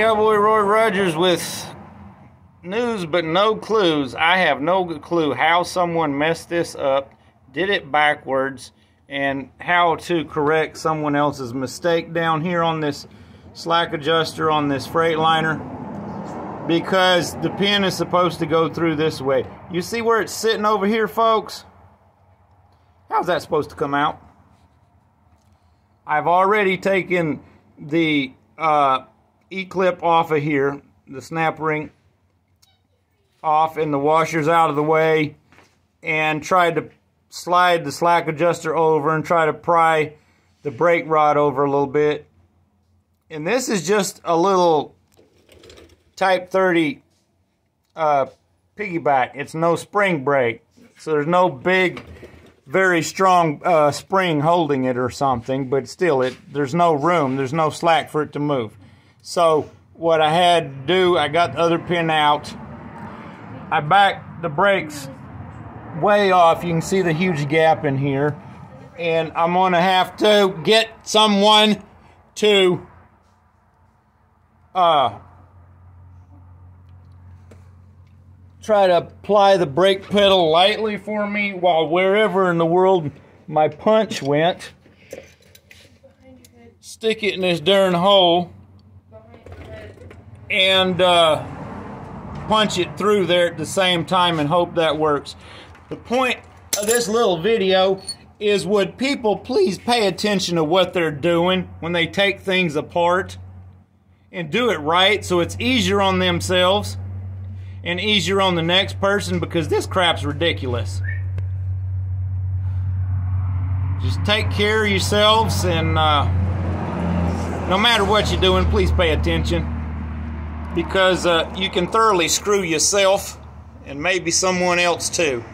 Cowboy Roy Rogers with news but no clues. I have no clue how someone messed this up, did it backwards, and how to correct someone else's mistake down here on this slack adjuster on this Freightliner because the pin is supposed to go through this way. You see where it's sitting over here, folks? How's that supposed to come out? I've already taken the uh, E-clip off of here, the snap ring off and the washers out of the way and tried to slide the slack adjuster over and try to pry the brake rod over a little bit. And this is just a little Type 30 uh, piggyback. It's no spring brake. So there's no big, very strong uh, spring holding it or something. But still, it there's no room. There's no slack for it to move. So what I had to do, I got the other pin out. I backed the brakes way off. You can see the huge gap in here. And I'm going to have to get someone to uh, try to apply the brake pedal lightly for me while wherever in the world my punch went. Stick it in this darn hole and uh, punch it through there at the same time and hope that works. The point of this little video is would people please pay attention to what they're doing when they take things apart and do it right so it's easier on themselves and easier on the next person because this crap's ridiculous. Just take care of yourselves and uh, no matter what you're doing, please pay attention because uh, you can thoroughly screw yourself and maybe someone else too.